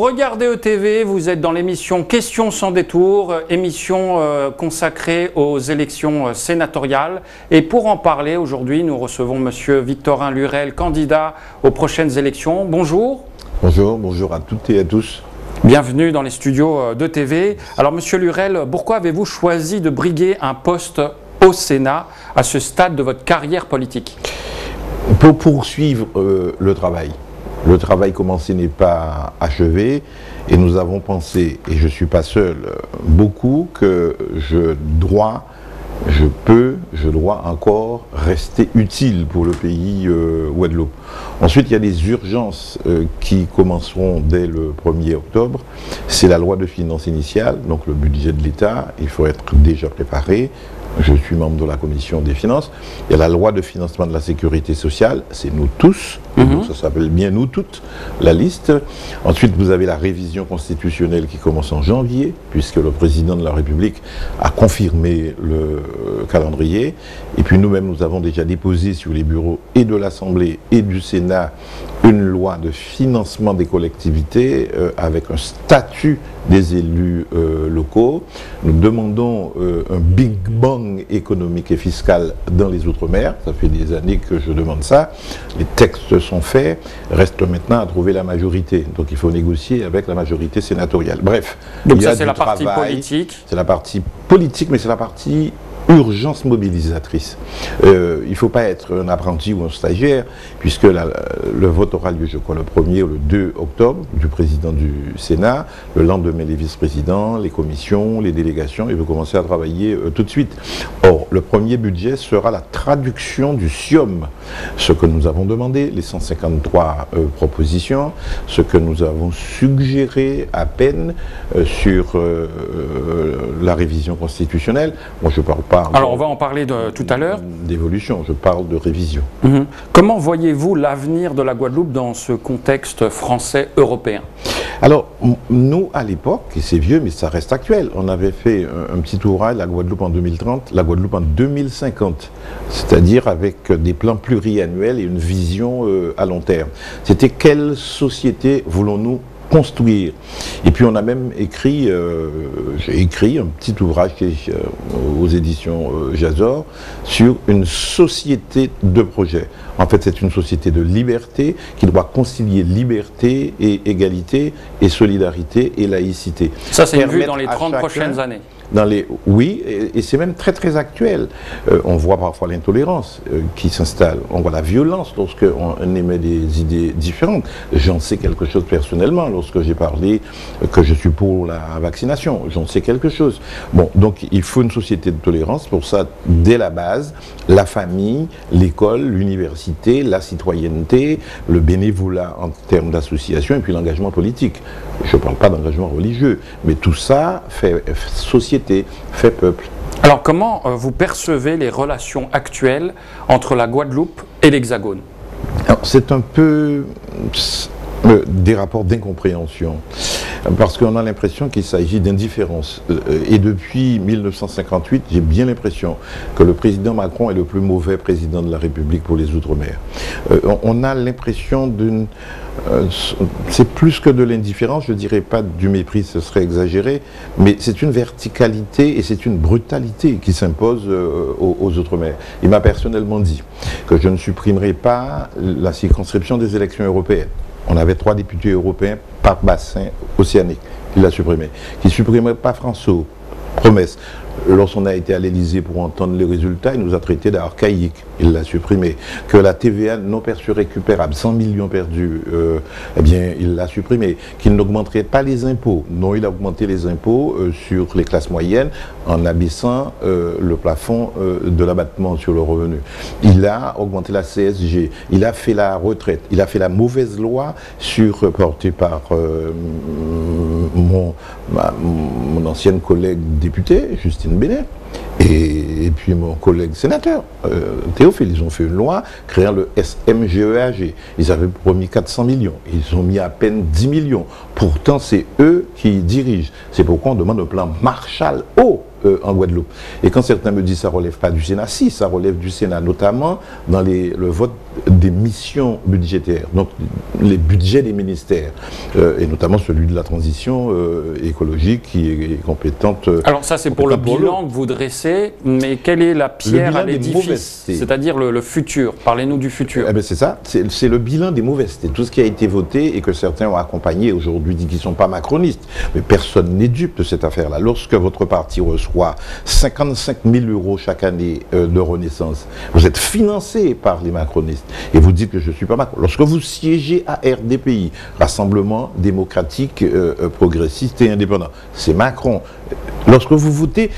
Regardez ETV, vous êtes dans l'émission Questions sans détour, émission euh, consacrée aux élections euh, sénatoriales. Et pour en parler, aujourd'hui, nous recevons Monsieur Victorin Lurel, candidat aux prochaines élections. Bonjour. Bonjour, bonjour à toutes et à tous. Bienvenue dans les studios euh, d'ETV. Alors, Monsieur Lurel, pourquoi avez-vous choisi de briguer un poste au Sénat à ce stade de votre carrière politique? Pour poursuivre le travail le travail commencé n'est pas achevé et nous avons pensé, et je ne suis pas seul, beaucoup que je dois, je peux, je dois encore rester utile pour le pays euh. Ensuite, il y a des urgences euh, qui commenceront dès le 1er octobre. C'est la loi de finances initiale, donc le budget de l'État, il faut être déjà préparé. Je suis membre de la commission des finances. Il y a la loi de financement de la sécurité sociale, c'est nous tous, mhm. ça s'appelle bien nous toutes, la liste. Ensuite, vous avez la révision constitutionnelle qui commence en janvier, puisque le président de la République a confirmé le calendrier. Et puis nous-mêmes, nous avons déjà déposé sur les bureaux et de l'Assemblée et du Sénat une loi de financement des collectivités euh, avec un statut des élus euh, locaux. Nous demandons euh, un big bang économique et fiscal dans les Outre-mer. Ça fait des années que je demande ça. Les textes sont faits. Reste maintenant à trouver la majorité. Donc il faut négocier avec la majorité sénatoriale. Bref. Donc ça c'est la partie politique. C'est la partie politique, mais c'est la partie urgence mobilisatrice. Euh, il ne faut pas être un apprenti ou un stagiaire, puisque le vote aura lieu, je crois, le 1er ou le 2 octobre du président du Sénat. Le lendemain, les vice-présidents, les commissions, les délégations, et vous commencer à travailler euh, tout de suite. Or, le premier budget sera la traduction du SIOM, ce que nous avons demandé, les 153 euh, propositions, ce que nous avons suggéré à peine sur la révision constitutionnelle. Moi, je parle alors on va en parler de, tout à l'heure. D'évolution, je parle de révision. Mhm. Comment voyez-vous l'avenir de la Guadeloupe dans ce contexte français-européen alors, nous, à l'époque, et c'est vieux, mais ça reste actuel, on avait fait un, petit ouvrage, la Guadeloupe en 2030, la Guadeloupe en 2050, c'est-à-dire avec des plans pluriannuels et une vision euh, à long terme. C'était quelle société voulons-nous construire. Et puis on a même écrit, euh, j'ai écrit un petit ouvrage qui est, euh, aux éditions euh, Jazor sur une société de projet. En fait, c'est une société de liberté qui doit concilier liberté et égalité et solidarité et laïcité. Ça, c'est vu dans les 30 prochaines années dans les oui, et, c'est même très très actuel. Euh, on voit parfois l'intolérance euh, qui s'installe, on voit la violence lorsque on, émet des idées différentes. J'en sais quelque chose personnellement lorsque j'ai parlé que je suis pour la vaccination, j'en sais quelque chose. Bon, donc il faut une société de tolérance pour ça dès la base, la famille, l'école, l'université, la citoyenneté, le bénévolat en termes d'association et puis l'engagement politique. Je ne parle pas d'engagement religieux, mais tout ça fait société fait peuple. Alors comment euh, vous percevez les relations actuelles entre la Guadeloupe et l'Hexagone? C'est un peu euh, des rapports d'incompréhension, parce qu'on a l'impression qu'il s'agit d'indifférence. Euh, et depuis 1958, j'ai bien l'impression que le président Macron est le plus mauvais président de la République pour les Outre-mer. on a l'impression d'une euh, c'est plus que de l'indifférence, je ne dirais pas du mépris, ce serait exagéré, mais c'est une verticalité et c'est une brutalité qui s'impose euh, aux Outre-mer. Il m'a personnellement dit que je ne supprimerai pas la circonscription des élections européennes. On avait trois députés européens par bassin océanique. Il l'a supprimé. Qui ne supprimerait pas François. Promesse. Lorsqu'on a été à l'Elysée pour entendre les résultats, il nous a traité d'archaïque. Il l'a supprimé. Que la TVA non perçue récupérable, 100 millions perdus, euh, eh bien, il l'a supprimé. Qu'il n'augmenterait pas les impôts. Non, il a augmenté les impôts euh, sur les classes moyennes en abaissant euh, le plafond de l'abattement sur le revenu. Il a augmenté la CSG. Il a fait la retraite. Il a fait la mauvaise loi sur, portée par mon, mon ancienne collègue députée, Justine Bénet. Et, puis mon collègue sénateur, euh, Théophile, ils ont fait une loi créant le SMGEAG. Ils avaient promis 400 millions. Ils ont mis à peine 10 millions. Pourtant, c'est eux qui dirigent. C'est pourquoi on demande un plan Marshall haut en Guadeloupe. Et quand certains me disent ça relève pas du Sénat, si, ça relève du Sénat, notamment dans le vote des missions budgétaires, donc les budgets des ministères, et notamment celui de la transition écologique qui est, compétente. Alors ça, c'est pour le bilan que vous dressez, mais quelle est la pierre à l'édifice C'est-à-dire le, futur. Parlez-nous du futur. Eh ben, c'est ça, c'est le bilan des mauvaisetés. Tout ce qui a été voté et que certains ont accompagné aujourd'hui qu'ils ne sont pas macronistes. Mais personne n'est dupe de cette affaire-là. Lorsque votre parti reçoit 55 000 euros chaque année euh, de renaissance, vous êtes financé par les macronistes et vous dites que je ne suis pas macron. Lorsque vous siégez à RDPI, Rassemblement démocratique, euh, euh, progressiste et indépendant, c'est Macron. Lorsque vous votez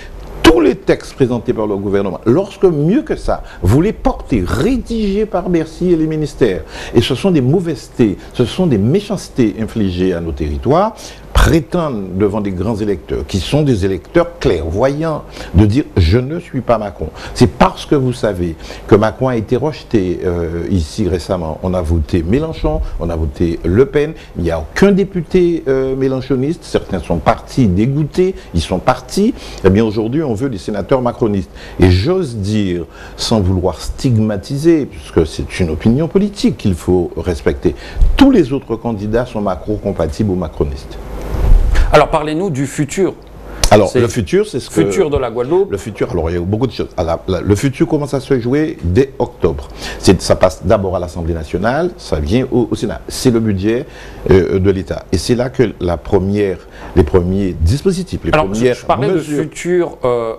tous les textes présentés par le gouvernement, lorsque mieux que ça, vous les portez, rédigés par Bercy et les ministères, et ce sont des mauvaisetés, ce sont des méchancetés infligées à nos territoires, prétendent devant des grands électeurs, qui sont des électeurs clairvoyants, de dire je ne suis pas Macron. C'est parce que vous savez que Macron a été rejeté euh, ici récemment. On a voté Mélenchon, on a voté Le Pen, il n'y a aucun député euh, mélenchoniste, certains sont partis dégoûtés, ils sont partis. Eh bien aujourd'hui on veut des sénateurs macronistes. Et j'ose dire, sans vouloir stigmatiser, puisque c'est une opinion politique qu'il faut respecter, tous les autres candidats sont macro-compatibles ou macronistes. Alors parlez-nous du futur. Alors, le futur, c'est ce que... futur de la Guadeloupe. Le futur, alors il y a beaucoup de choses. le futur commence à se jouer dès octobre. Ça passe d'abord à l'Assemblée nationale, ça vient au, Sénat. C'est le budget euh, de l'État. Et c'est là que la première, les premiers dispositifs, les alors, premières je, parlais de futur... Euh,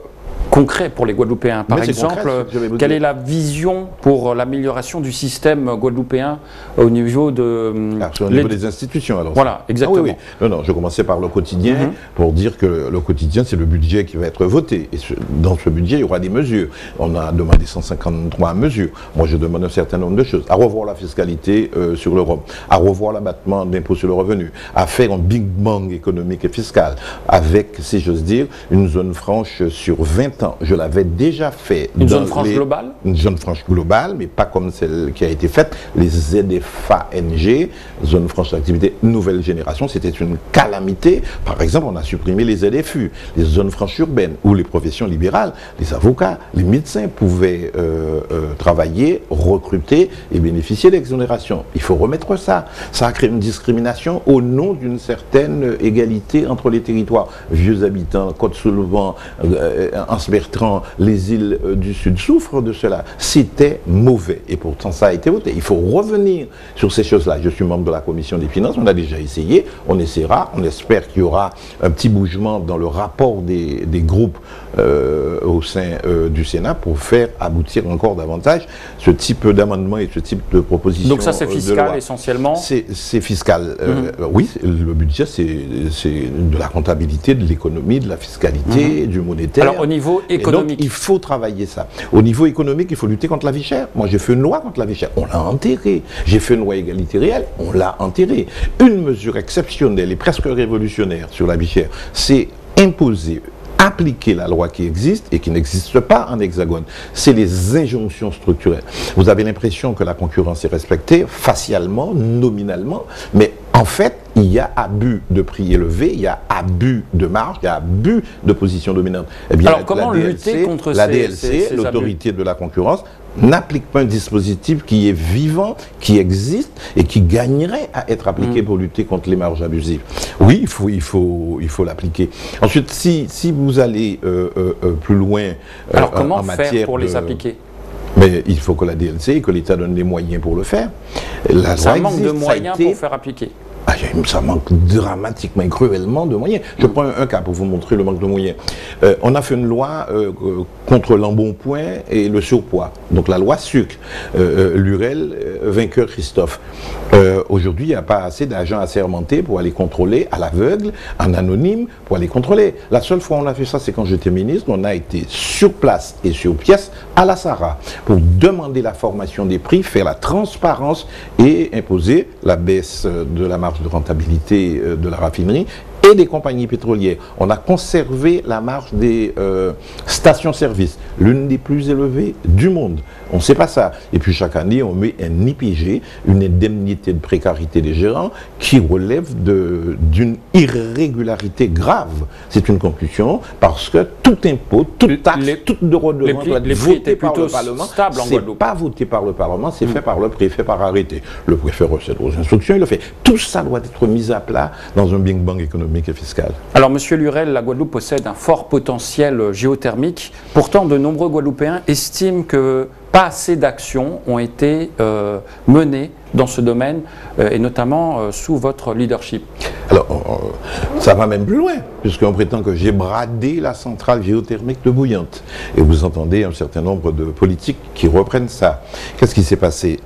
concret pour les Guadeloupéens. Par exemple, quelle est la vision pour l'amélioration du système guadeloupéen au niveau de... Ah, au niveau des institutions alors. Voilà, exactement. Ah non, non, je commençais par le quotidien mhm. pour dire que le quotidien, c'est le budget qui va être voté. Et dans ce budget, il y aura des mesures. On a demandé 153 mesures. Moi, je demande un certain nombre de choses. À revoir la fiscalité euh, sur l'Europe, à revoir l'abattement d'impôt sur le revenu, à faire un big bang économique et fiscal, avec, si j'ose dire, une zone franche sur 20 je l'avais déjà fait. Une zone franche globale Une zone franche globale, mais pas comme celle qui a été faite. Les ZFANG, zone franche d'activité nouvelle génération, c'était une calamité. Par exemple, on a supprimé les ZFU, les zones franches urbaines, où les professions libérales, les avocats, les médecins pouvaient euh, euh, travailler, recruter et bénéficier d'exonération. Il faut remettre ça. Ça a créé une discrimination au nom d'une certaine égalité entre les territoires. Vieux habitants, Côte-Soulevant, euh, Bertrand, les îles euh, du Sud souffrent de cela. C'était mauvais. Et pourtant, ça a été voté. Il faut revenir sur ces choses-là. Je suis membre de la commission des finances. On a déjà essayé. On essaiera. On espère qu'il y aura un petit bougement dans le rapport des, groupes euh, au sein euh, du Sénat pour faire aboutir encore davantage ce type d'amendement et ce type de proposition. Donc ça, c'est fiscal essentiellement? C'est fiscal. Mhm. Oui, le budget, c'est de la comptabilité, de l'économie, de la fiscalité, mhm. du monétaire. Alors au niveau économique. il faut travailler ça. Au niveau économique, il faut lutter contre la vie chère. Moi, j'ai fait une loi contre la vie chère. On l'a enterrée. J'ai fait une loi égalité réelle. On l'a enterrée. Une mesure exceptionnelle et presque révolutionnaire sur la vie chère, c'est imposer appliquer la loi qui existe et qui n'existe pas en hexagone. C'est les injonctions structurelles. Vous avez l'impression que la concurrence est respectée facialement, nominalement, mais en fait, il y a abus de prix élevé, il y a abus de marge, il y a abus de position dominante. Eh bien, Alors, comment lutter contre la DLC, l'autorité de la concurrence, n'applique pas un dispositif qui est vivant, qui existe et qui gagnerait à être appliqué mm. pour lutter contre les marges abusives. Oui, il faut, il faut, il faut l'appliquer. Ensuite, si, si vous allez euh, euh, euh, plus loin Alors, comment en faire matière pour les appliquer? Mais il faut que la DLC, que l'État donne les moyens pour le faire. La ça manque de moyens pour faire appliquer. Ah, ça manque dramatiquement et cruellement de moyens. Je prends un, cas pour vous montrer le manque de moyens. Euh, on a fait une loi euh, euh, contre l'embonpoint et le surpoids. Donc la loi sucre. Lurel, vainqueur Christophe. Aujourd'hui, il n'y a pas assez d'agents assermentés pour aller contrôler à l'aveugle, en anonyme, pour aller contrôler. La seule fois où on a fait ça, c'est quand j'étais ministre. On a été sur place et sur pièce à la SARA pour demander la formation des prix, faire la transparence et imposer la baisse de la marge de rentabilité euh, de la raffinerie et des compagnies pétrolières. On a conservé la marge des euh, stations-service, l'une des plus élevées du monde. On ne sait pas ça. Et puis chaque année, on met un IPG, une indemnité de précarité des gérants, qui relève d'une irrégularité grave. C'est une conclusion parce que tout impôt, toute taxe, toute droit de doit être voté par le Parlement. C'est pas voté par le Parlement, c'est fait par le préfet par arrêté. Le préfet recède aux instructions, il le fait. Tout ça doit être mis à plat dans un Big Bang Alors, Monsieur Lurel, la Guadeloupe possède un fort potentiel géothermique. Pourtant, de nombreux Guadeloupéens estiment que pas assez d'actions ont été euh, menées dans ce domaine, euh, et notamment euh, sous votre leadership Alors, ça va même plus loin, puisqu'on prétend que j'ai bradé la centrale géothermique de Bouillante. Et vous entendez un certain nombre de politiques qui reprennent ça. Qu'est-ce qui s'est passé?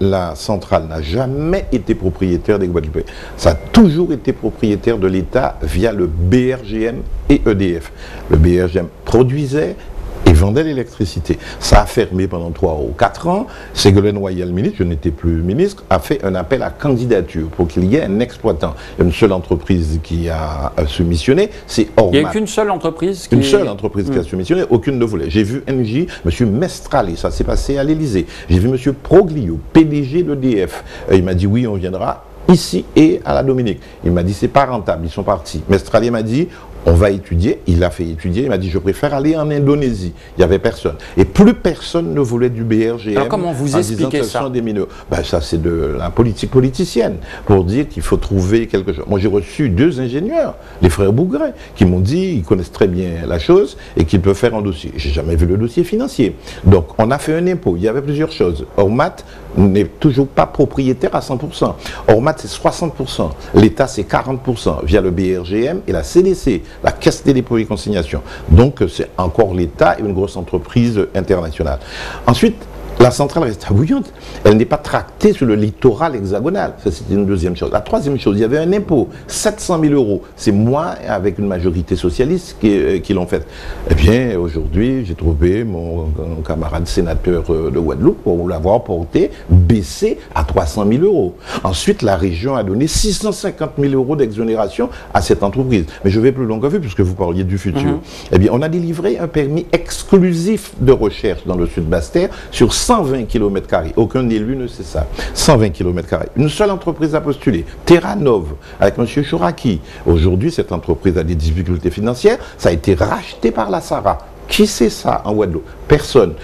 La centrale n'a jamais été propriétaire des Guadeloupéens. Ça a toujours été propriétaire de l'État via le BRGM et EDF. Le BRGM produisait et vendait l'électricité. Ça a fermé pendant 3 ou 4 ans. Ségolène Royal, ministre, je n'étais plus ministre, a fait un appel à candidature pour qu'il y ait un exploitant. Une seule entreprise qui a soumissionné, c'est Ormat. Il n'y a qu'une seule entreprise qui... Une seule entreprise qui a hmm. soumissionné, aucune ne voulait. J'ai vu NJ, M. Mestrali, ça s'est passé à l'Élysée. J'ai vu M. Proglio, PDG d'EDF. Il m'a dit oui, on viendra ici et à la Dominique. Il m'a dit c'est pas rentable, ils sont partis. Mestrali m'a dit on va étudier. Il a fait étudier. Il m'a dit, je préfère aller en Indonésie. Il n'y avait personne. Et plus personne ne voulait du BRGM. Alors comment vous expliquez ça des mineurs. Ben, ça, c'est de la politique politicienne pour dire qu'il faut trouver quelque chose. Moi, j'ai reçu deux ingénieurs, les frères Bougret, qui m'ont dit, ils connaissent très bien la chose et qu'ils peuvent faire un dossier. J'ai jamais vu le dossier financier. Donc, on a fait un impôt. Il y avait plusieurs choses. Ormat n'est toujours pas propriétaire à 100%. Ormat, c'est 60%. L'État, c'est 40% via le BRGM et la CDC la Caisse des dépôts et consignations. Donc c'est encore l'État et une grosse entreprise internationale. Ensuite, la centrale reste bouillante. Elle n'est pas tractée sur le littoral hexagonal. Ça, c'est une deuxième chose. La troisième chose, il y avait un impôt, 700 000 euros. C'est moi, avec une majorité socialiste, qui, euh, l'ont fait. Eh bien, aujourd'hui, j'ai trouvé mon, camarade sénateur euh, de Guadeloupe, pour l'avoir porté, baissé à 300 000 euros. Ensuite, la région a donné 650 000 euros d'exonération à cette entreprise. Mais je vais plus loin que vous, puisque vous parliez du futur. Mhm. Eh bien, on a délivré un permis exclusif de recherche dans le sud Bastère sur 120 km. Aucun élu ne sait ça. 120 km. Une seule entreprise a postulé, Terranov, avec M. Chouraki. Aujourd'hui, cette entreprise a des difficultés financières. Ça a été racheté par la SARA. Qui sait ça en Guadeloupe? Personne.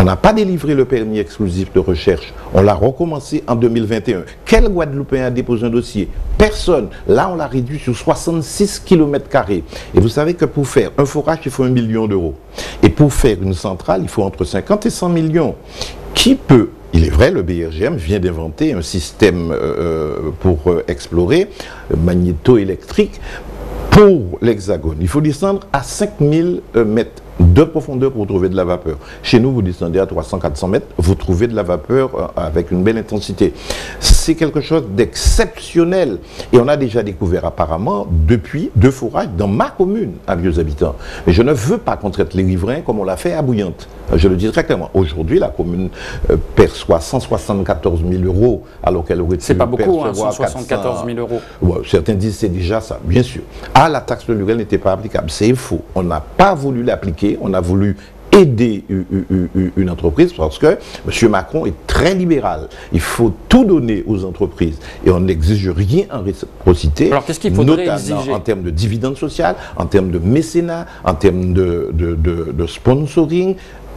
On n'a pas délivré le permis exclusif de recherche. On l'a recommencé en 2021. Quel Guadeloupéen a déposé un dossier? Personne. Là, on l'a réduit sur 66 km. Et vous savez que pour faire un forage, il faut un million d'euros. Et pour faire une centrale, il faut entre 50 et 100 millions. Qui peut il est vrai, le BRGM vient d'inventer un système euh, euh, pour euh, explorer magnéto-électrique pour l'Hexagone. Il faut descendre à 5000 mètres de profondeur pour trouver de la vapeur. Chez nous, vous descendez à 300-400 mètres, vous trouvez de la vapeur euh, avec une belle intensité. C'est quelque chose d'exceptionnel. Et on a déjà découvert apparemment depuis deux forages dans ma commune à Vieux Habitants. Mais je ne veux pas qu'on traite les riverains comme on l'a fait à Bouillante. Je le dis très clairement. Aujourd'hui, la commune euh, perçoit 174 000 euros alors qu'elle aurait C'est pas beaucoup, 174 000 hein, euros. certains disent c'est déjà ça, bien sûr. Ah, la taxe de n'était pas applicable. C'est faux. On n'a pas voulu l'appliquer on a voulu aider une entreprise parce que M. Macron est très libéral. Il faut tout donner aux entreprises et on n'exige rien en réciprocité. Alors qu'est-ce qu'il faudrait exiger En termes de dividendes social, en termes de mécénat, en termes de, sponsoring,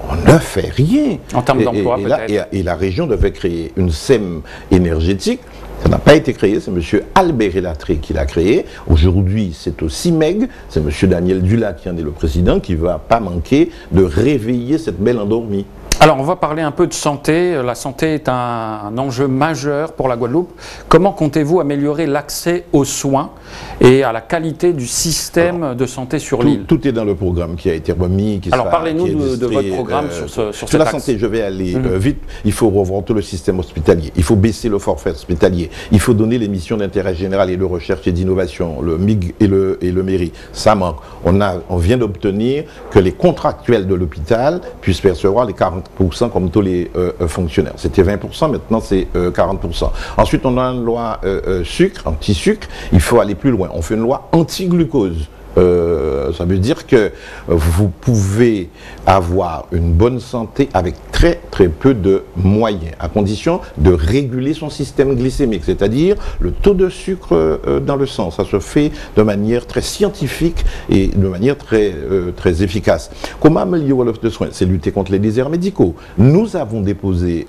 on ne fait rien. En termes d'emploi, peut-être. Et, la région devait créer une SEM énergétique ça n'a pas été créé, c'est M. Albert Elatré qui l'a créé. Aujourd'hui, c'est au CIMEG, c'est M. Daniel Dula qui en est le président, qui ne va pas manquer de réveiller cette belle endormie. Alors, on va parler un peu de santé. La santé est un, enjeu majeur pour la Guadeloupe. Comment comptez-vous améliorer l'accès aux soins et à la qualité du système de santé sur l'île Tout est dans le programme qui a été remis. Qui Alors, parlez-nous de, votre programme euh, sur, ce, sur la santé, je vais aller mhm. euh, vite. Il faut revoir tout le système hospitalier. Il faut baisser le forfait hospitalier. Il faut donner les missions d'intérêt général et de recherche et d'innovation, le MIG et le, et le mairie. Ça manque. On, a, on vient d'obtenir que les contractuels de l'hôpital puissent percevoir les 40 40% comme tous les fonctionnaires. C'était 20%, maintenant c'est 40%. Ensuite, on a une loi sucre, anti-sucre. Il faut aller plus loin. On fait une loi anti-glucose. Euh, ça veut dire que vous pouvez avoir une bonne santé avec très très peu de moyens, à condition de réguler son système glycémique, c'est-à-dire le taux de sucre euh, dans le sang. Ça se fait de manière très scientifique et de manière très, euh, très efficace. Comment améliorer l'offre de soins? C'est lutter contre les déserts médicaux. Nous avons déposé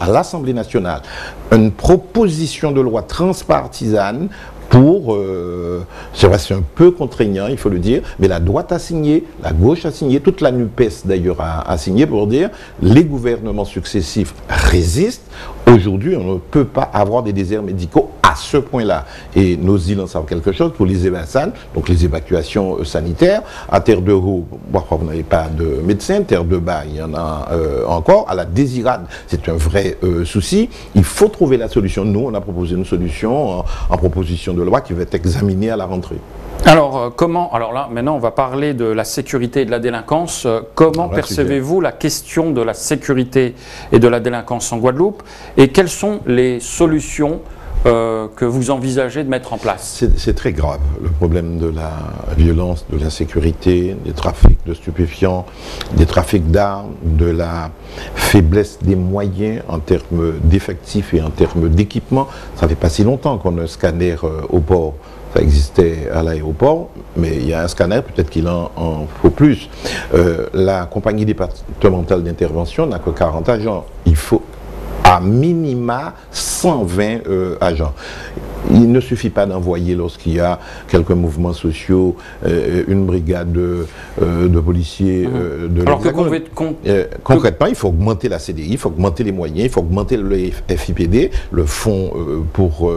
à l'Assemblée nationale une proposition de loi transpartisane pour, euh, c'est un peu contraignant, il faut le dire, mais la droite a signé, la gauche a signé, toute la NUPES d'ailleurs a, signé pour dire les gouvernements successifs résistent. Aujourd'hui, on ne peut pas avoir des déserts médicaux à ce point-là. Et nos îles en savent quelque chose pour les évacuations, donc les évacuations euh, sanitaires. À Terre de Haut, vous n'avez pas de médecin. Terre de Bas, il y en a euh, encore. À la Désirade, c'est un vrai souci. Il faut trouver la solution. Nous, on a proposé une solution en, en proposition de loi qui va être examiné à la rentrée. Alors, euh, comment, alors là, maintenant, on va parler de la sécurité et de la délinquance. Euh, comment percevez-vous la question de la sécurité et de la délinquance en Guadeloupe Et quelles sont les solutions euh, que vous envisagez de mettre en place? C'est très grave, le problème de la violence, de l'insécurité, des trafics de stupéfiants, des trafics d'armes, de la faiblesse des moyens en termes d'effectifs et en termes d'équipement. Ça fait pas si longtemps qu'on a un scanner euh, au port. Ça existait à l'aéroport, mais il y a un scanner, peut-être qu'il en, faut plus. Euh, la compagnie départementale d'intervention n'a que 40 agents. Il faut à minima 120 euh, agents. Il ne suffit pas d'envoyer lorsqu'il y a quelques mouvements sociaux, euh, une brigade de, euh, policiers mhm. de Alors que concrètement, il faut augmenter la CDI, il faut augmenter les moyens, il faut augmenter le FIPD, le fonds pour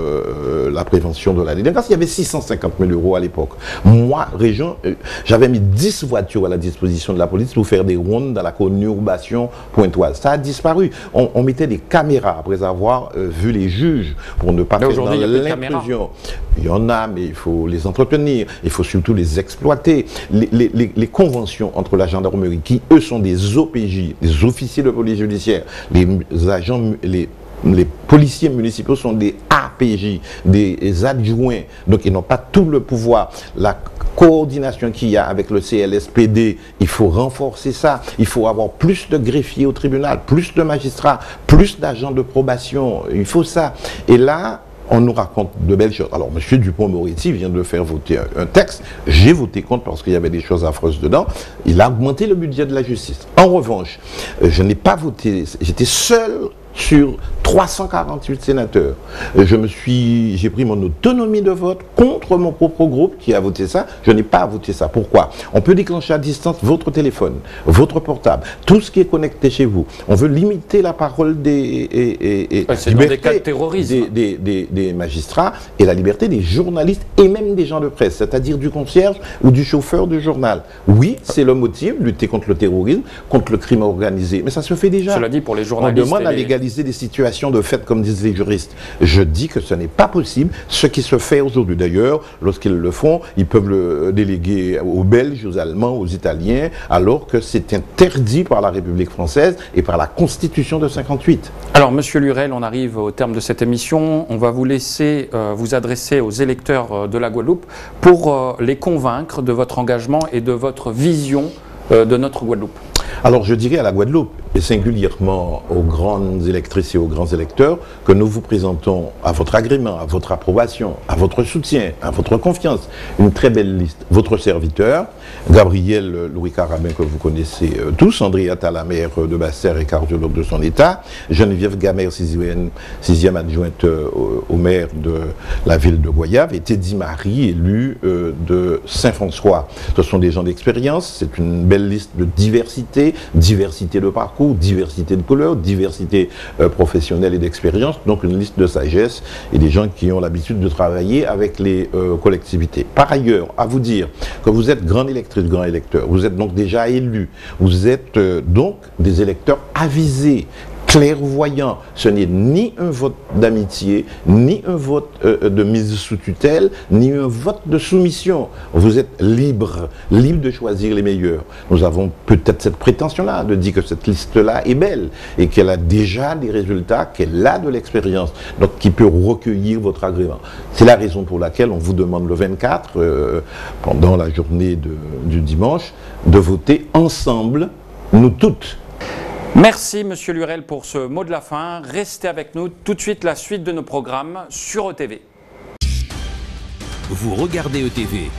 la prévention de la délinquance. Il y avait 650 000 euros à l'époque. Moi, région, j'avais mis 10 voitures à la disposition de la police pour faire des rondes dans la conurbation pointoise. Ça a disparu. On, on mettait des après avoir euh, vu les juges pour ne pas faire l'intrusion. Il y en a, mais il faut les entretenir. Il faut surtout les exploiter. Les, conventions entre la gendarmerie, qui eux sont des OPJ, des officiers de police judiciaire, les agents, les les policiers municipaux sont des APJ, des adjoints, donc ils n'ont pas tout le pouvoir. La coordination qu'il y a avec le CLSPD, il faut renforcer ça. Il faut avoir plus de greffiers au tribunal, plus de magistrats, plus d'agents de probation. Il faut ça. Et là, on nous raconte de belles choses. Alors, M. Dupont-Moretti vient de faire voter un, texte. J'ai voté contre parce qu'il y avait des choses affreuses dedans. Il a augmenté le budget de la justice. En revanche, euh, je n'ai pas voté. J'étais seul sur 348 sénateurs. Je me suis, j'ai pris mon autonomie de vote contre mon propre groupe qui a voté ça. Je n'ai pas voté ça. Pourquoi? On peut déclencher à distance votre téléphone, votre portable, tout ce qui est connecté chez vous. On veut limiter la parole des et, et, des cas de terrorisme. Des, des, des, magistrats et la liberté des journalistes et même des gens de presse, c'est-à-dire du concierge ou du chauffeur du journal. Oui, c'est le motif, lutter contre le terrorisme, contre le crime organisé. Mais ça se fait déjà. Cela dit, pour les journalistes. On demande à des situations de fait, comme disent les juristes. Je dis que ce n'est pas possible. Ce qui se fait aujourd'hui, d'ailleurs, lorsqu'ils le font, ils peuvent le déléguer aux Belges, aux Allemands, aux Italiens, alors que c'est interdit par la République française et par la Constitution de 58. Alors, Monsieur Lurel, on arrive au terme de cette émission. On va vous laisser euh, vous adresser aux électeurs euh, de la Guadeloupe pour euh, les convaincre de votre engagement et de votre vision de notre Guadeloupe. Alors, je dirais à la Guadeloupe, et singulièrement aux grandes électrices et aux grands électeurs que nous vous présentons à votre agrément, à votre approbation, à votre soutien, à votre confiance, une très belle liste. Votre serviteur, Gabriel Louis Carabin, que vous connaissez euh, tous, Andrea Talamer de Basser et cardiologue de son état, Geneviève Gamer, sixième, adjointe euh, au, maire de la ville de Goyave, et Teddy Marie, élu euh, de Saint-François. Ce sont des gens d'expérience, c'est une belle liste de diversité, diversité de parcours, diversité de couleurs, diversité euh, professionnelle et d'expérience, donc une liste de sagesse et des gens qui ont l'habitude de travailler avec les euh, collectivités. Par ailleurs, à vous dire que vous êtes grand électrice, grand électeur, vous êtes donc déjà élu, vous êtes euh, donc des électeurs avisés clairvoyant. Ce n'est ni un vote d'amitié, ni un vote euh, de mise sous tutelle, ni un vote de soumission. Vous êtes libre, libre de choisir les meilleurs. Nous avons peut-être cette prétention-là, de dire que cette liste-là est belle et qu'elle a déjà des résultats, qu'elle a de l'expérience, donc qui peut recueillir votre agrément. C'est la raison pour laquelle on vous demande le 24, euh, pendant la journée du dimanche, de voter ensemble, nous toutes, Merci Monsieur Lurel pour ce mot de la fin. Restez avec nous tout de suite la suite de nos programmes sur ETV. Vous regardez ETV.